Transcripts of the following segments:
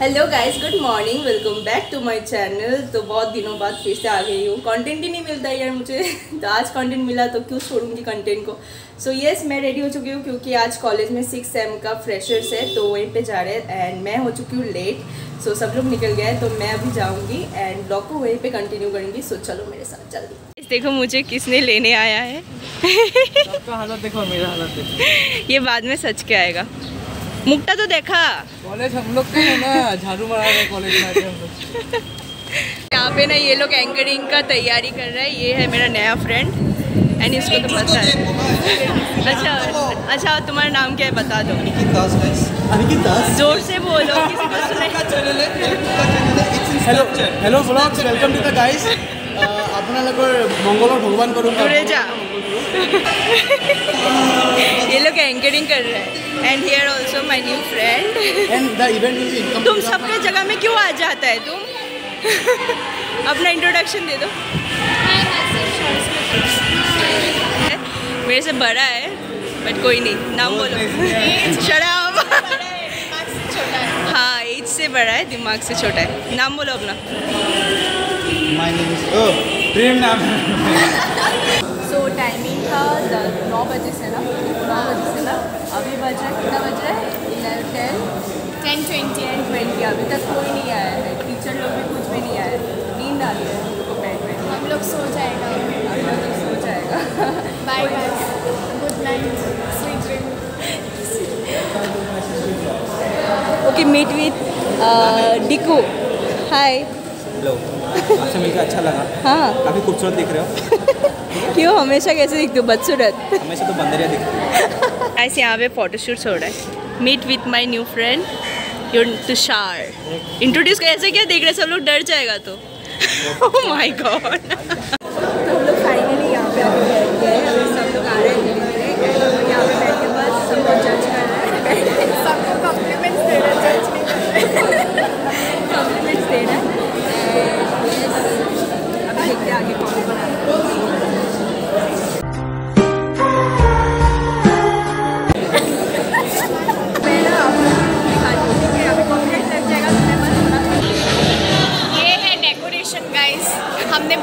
Hello guys good morning welcome back to my channel तो बहुत दिनों बाद फिर से आ गई हूँ। कंटेंट ही नहीं मिलता यार मुझे। तो आज कंटेंट मिला तो क्यों छोड़ूँगी कंटेंट को? सो so, यस yes, मैं रेडी हो चुकी हूँ क्योंकि आज कॉलेज में सिक्स एम का फ्रेशर्स है तो वहीं पे जा रहे हैं। एंड मैं हो चुकी हूँ लेट सो so, सब लोग निकल गए तो मैं अभी जाऊँगी एंड ब्लॉग को वहीं पर कंटिन्यू करूँगी। सो so, चलो मेरे साथ जल्दी। देखो मुझे किसने लेने आया है। हालत देखो मेरा हालत देखो। ये बाद में सच के आएगा। मुक्ता तो देखा। कॉलेज हम लोग के है ना झाड़ू मारा रहे कॉलेज में हम लोग। यहाँ पे ना ये लोग एंकरिंग का तैयारी कर रहे है। ये है मेरा नया फ्रेंड एंड इसको तो पता है। अच्छा अच्छा तुम्हारा नाम क्या है बता दो। ज़ोर से बोलो किसी को सुने? Hello hello blogs welcome to the guys আপোনালোকৰ মংগলৰ ভগৱান কৰোঁ दूरे जा ये लोग एंकरिंग कर रहे हैं and here also my new friend and the event will be income तुम सबके जगह में क्यों आ जाता है तुम अपना इंट्रोडक्शन दे दो मेरे से बड़ा है बट कोई नहीं नाम बोलो शराब हाँ एज से बड़ा है दिमाग से छोटा है नाम बोलो अपना My name is O Prem नाम सो टाइमिंग था नौ बजे से ना नौ बजे से ना अभी बज रहा है कितना बज रहा है? Eleven ten ten twenty ten twenty अभी तक कोई नहीं आया है। टीचर लोग भी कुछ भी नहीं आया नींद आ रही है। हम लोग को बैठ बैठ हम लोग सो जाएगा। अभी हम लोग सो जाएगा bye bye good night sweet dream okay meet with डिको hi hello आपसे मिलकर अच्छा लगा। हाँ। काफ़ी खूबसूरत दिख रहे हो। क्यों हमेशा कैसे दिखते हो? बदसूरत। हमेशा तो बंदरिया दिखते ऐसे यहाँ पे फोटोशूट हो रहा है। Meet with my new friend your Tushar introduce कैसे क्या? देख रहे सब लोग डर जाएगा तो। माई माय गॉड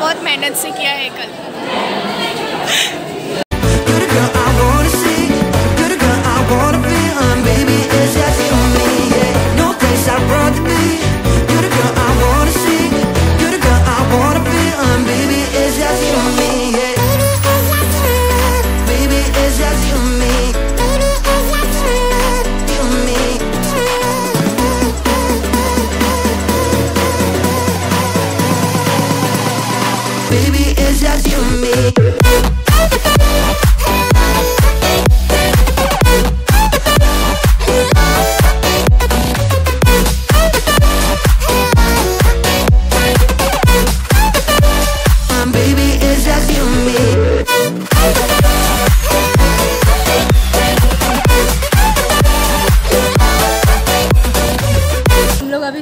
बहुत मेहनत से किया है कल। Baby, it's just. Um,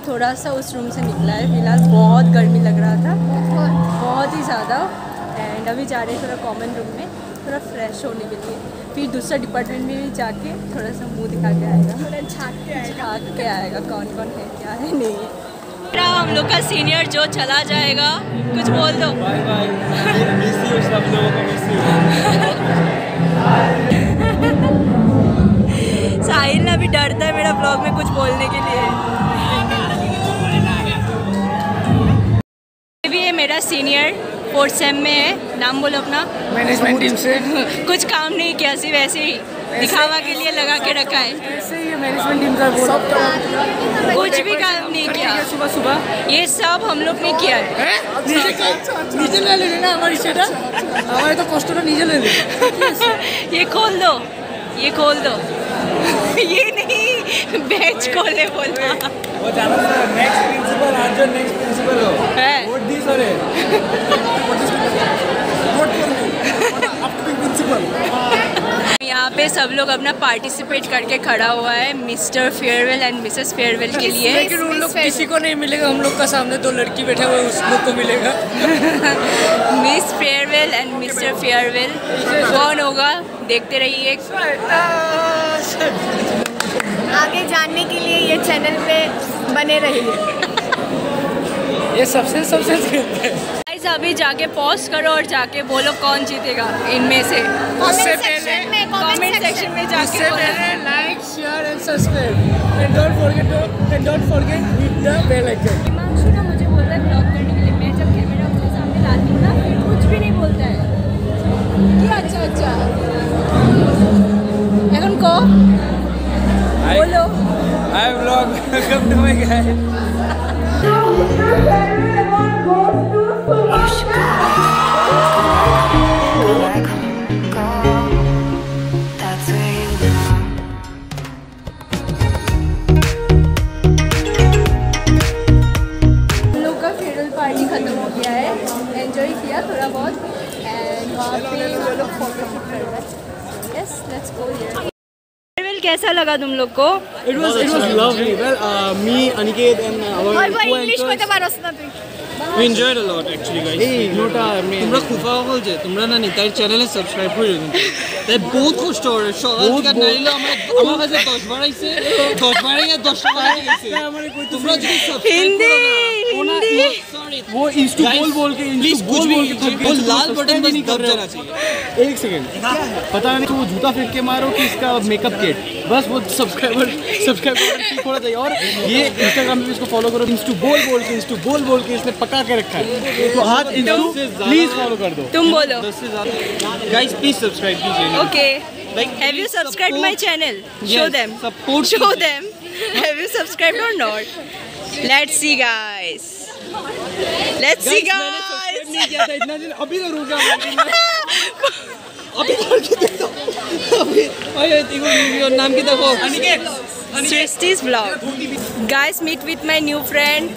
थोड़ा सा उस रूम से निकला है फ़िलहाल बहुत गर्मी लग रहा था बहुत ही ज़्यादा एंड अभी जा रहे हैं थोड़ा कॉमन रूम में थोड़ा फ्रेश होने के लिए। फिर दूसरा डिपार्टमेंट में भी जाके थोड़ा सा मुँह दिखा के आएगा। थोड़ा झाँक के आएगा। झाँक के आएगा कौन कौन है क्या है नहीं है। हम लोग का सीनियर जो चला जाएगा कुछ बोल दो। बाय बाय मिस यू सब लोगों को मिस यू साहिल ना भी डरता है मेरा ब्लॉग में कुछ बोलने के लिए। मेरा सीनियर फोर्थ सेम में है। नाम बोलो अपना। मैनेजमेंट टीम से। कुछ काम नहीं किया सिर्फ़ ऐसे ही दिखावा के लिए लगा के रखा है। ऐसे ही मैनेजमेंट टीम का कुछ भी काम नहीं किया। सुबह सुबह। ये सब हम लोग ने किया है। अच्छा, अच्छा, अच्छा, तो नीचे ले लेना हमारी सेटा हमारे तो पोस्टर नीचे ले ये खोल दो। ये खोल दो। ये नहीं बेच खोले बोलना। वो जाना नेक्स्ट प्रिंसिपल आज जो नेक्स्ट प्रिंसिपल हो। है? यहाँ पे सब लोग अपना पार्टिसिपेट करके खड़ा हुआ है mister farewell and missus farewell के लिए। लेकिन उन लोग किसी को नहीं मिलेगा हम लोग का सामने दो लड़की बैठे हुए उस लोग को मिलेगा। Miss farewell and mister farewell कौन होगा? देखते रहिए। आगे जानने के लिए ये चैनल पे बने रहिए। ये सबसे सबसे गाइस अभी जाके पॉज करो और जाके बोलो कौन जीतेगा इनमें से कमेंट सेक्शन में कमेंट कमेंट सेक्शन में जाके बोलो like share and subscribe and don't forget to and don't forget hit the bell icon Himanshu ना मुझे बोल रहा है ब्लॉग करने के लिए मैं जब कैमरा उसके सामने लाती हूँ ना फिर कुछ भी नहीं बोलता है কি আচ্ছা আচ্ছা এখন ক বলো hi vlog welcome to my guys enjoy किया थोड़ा बहुत एंड वहाँ पे वो लोग फोटो शूट कर रहे हैं yes let's go here farewell कैसा लगा तुम लोग को It was it was lovely. Well, uh, me, Aniket, and our বলবো two ইংলিশ anchors- করতে পারোস না তুই We enjoyed a lot actually guys. Hey, নোটা আমি তোমরা খুফা হল যে তোমরা না তাই চ্যানেলে সাবস্ক্রাইব করে দিন তাই বহুত কষ্ট করে সকাল বহুত, থেকে নাইলে আমার আমার কাছে 10 বার আইছে 10 বার আইয়া 10 টাকা হয়ে গেছে তোমরা যদি সাবস্ক্রাইব হিন্দি করো हिंदी। वो इंस्टू बोल बोल के इंस्टू बोल बोल के थक गए तो लाल बटन नहीं कर जाना चाहिए। एक सेकंड। पता नहीं वो जूता फेंक के मारो कि इसका मेकअप किट बस वो सब्सक्राइबर सब्सक्राइबर ठीक होना चाहिए और ये इंस्टाग्राम पे इसको फॉलो करो इंस्टू बोल बोल के इंस्टू बोल बोल के इसने पका के रखा है। तो हाथ इंस्टू प्लीज़ फॉलो कर दो। तुम बोलो। गाइस प्लीज़ सब्सक्राइब कीजिए। Okay Like, have you subscribed support, my channel? Show yes, them. Show them. have you subscribed or not? Let's see guys let's see guys नहीं किया था इतना दिन अभी करूँगा ओए देखो नाम की देखो Srishti's vlog. Guys, meet with my new friend.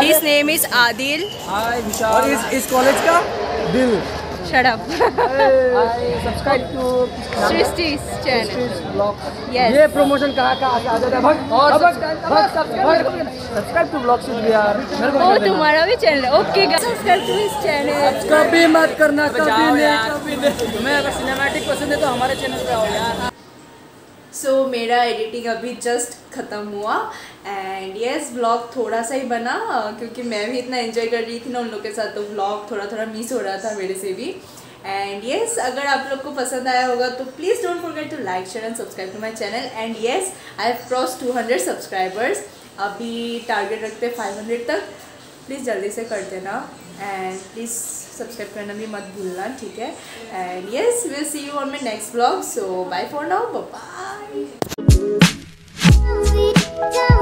His name is Adil. और इस इस कॉलेज का? दिल Shut up. Subscribe to Srishti's channel. Yes. ये प्रमोशन कहाँ कहाँ आ जाता है? भग और सब्सक्राइब टू ब्लॉग से यार। मेरे को Oh, तुम्हारा भी चैनल है। ओके सब्सक्राइब टू इस चैनल कभी मत करना कभी नहीं कभी नहीं। तुम्हें अगर सिनेमैटिक पसंद है तो हमारे चैनल पे आओ यार। सो so, मेरा एडिटिंग अभी जस्ट ख़त्म हुआ। एंड यस ब्लॉग थोड़ा सा ही बना क्योंकि मैं भी इतना एंजॉय कर रही थी ना उन लोग के साथ तो ब्लॉग थोड़ा थोड़ा मिस हो रहा था मेरे से भी। एंड यस अगर आप लोग को पसंद आया होगा तो please don't forget to like share and subscribe to my channel and yes I have cross 200 subscribers अभी टारगेट रखते हैं 500 तक। प्लीज़ जल्दी से कर देना। एंड प्लीज़ सब्सक्राइब करना भी मत भूलना ठीक है? And yes will see you on my next blog so bye for now bye Don't we, don't.